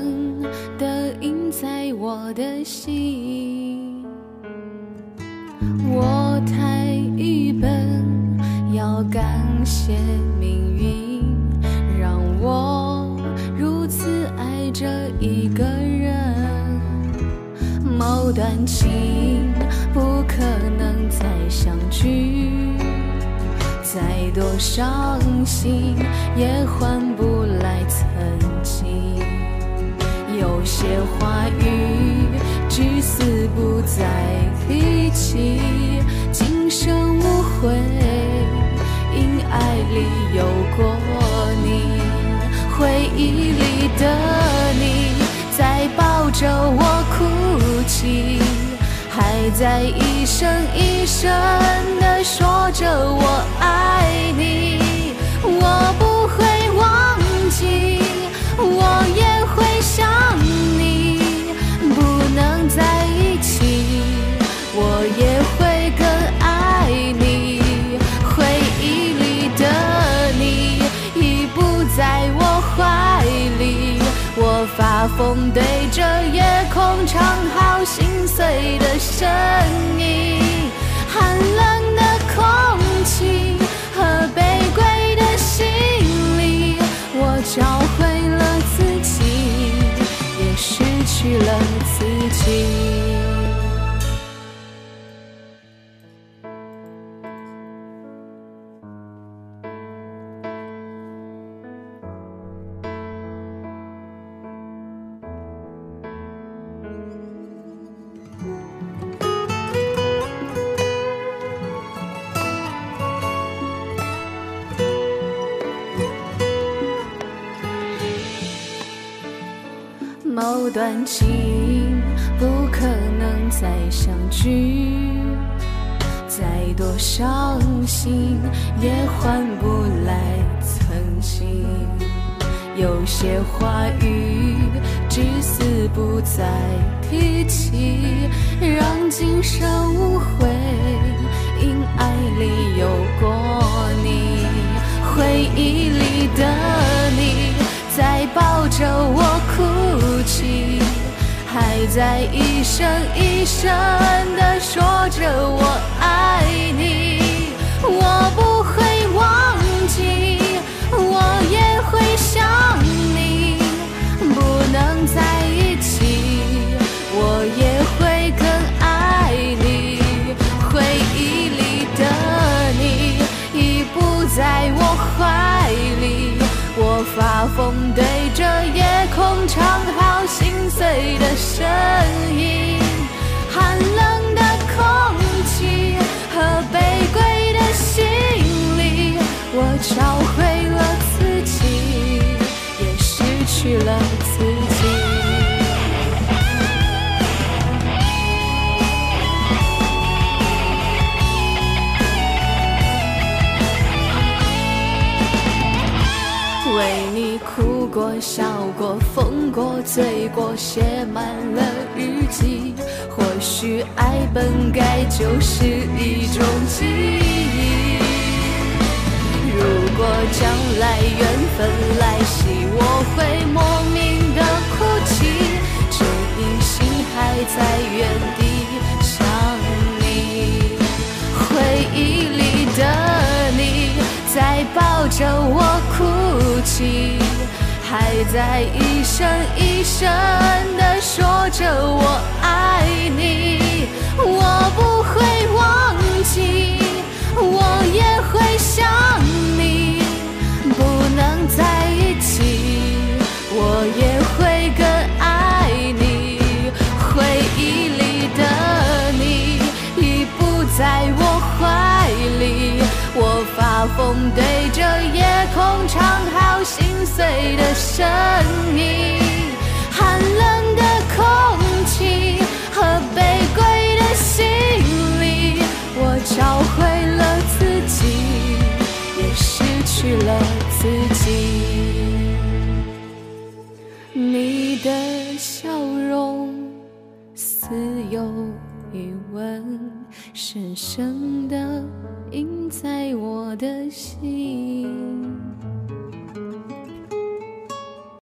深的印在我的心。我太愚笨，要感谢命运，让我如此爱着一个人。某段情不可能再相聚，再多伤心也换不些话语至死不再提起，今生无悔，因爱里有过你，回忆里的你在抱着我哭泣，还在一声一声风对着夜空唱好心碎的声音，寒冷断情不可能再相聚，再多伤心也换不来曾经。有些话语至死不再提起，让今生无悔，因爱里有过你，在一声一声地说着我爱你，我不会忘记，我也会想你，不能在一起，我也会更爱你。回忆里的你已不在我怀里，我发疯对着空唱好心碎的声音，寒冷的空气和卑微的心里，我找回了自己，也失去了自己。为你哭过、笑过、疯过、醉过，写满了日记。或许爱本该就是一种记忆。如果将来缘分来袭，我会莫名的哭泣，只因心还在原地在一声一声地说着我爱你。我不会忘记，我也会想你，不能在一起，我也会更爱你。回忆里的你已不在我怀里，我发疯对着夜空唱好心碎的声音，寒冷的空气和卑微的心里，我找回了自己，也失去了自己。你的笑容似有余温，深深的印在我的心。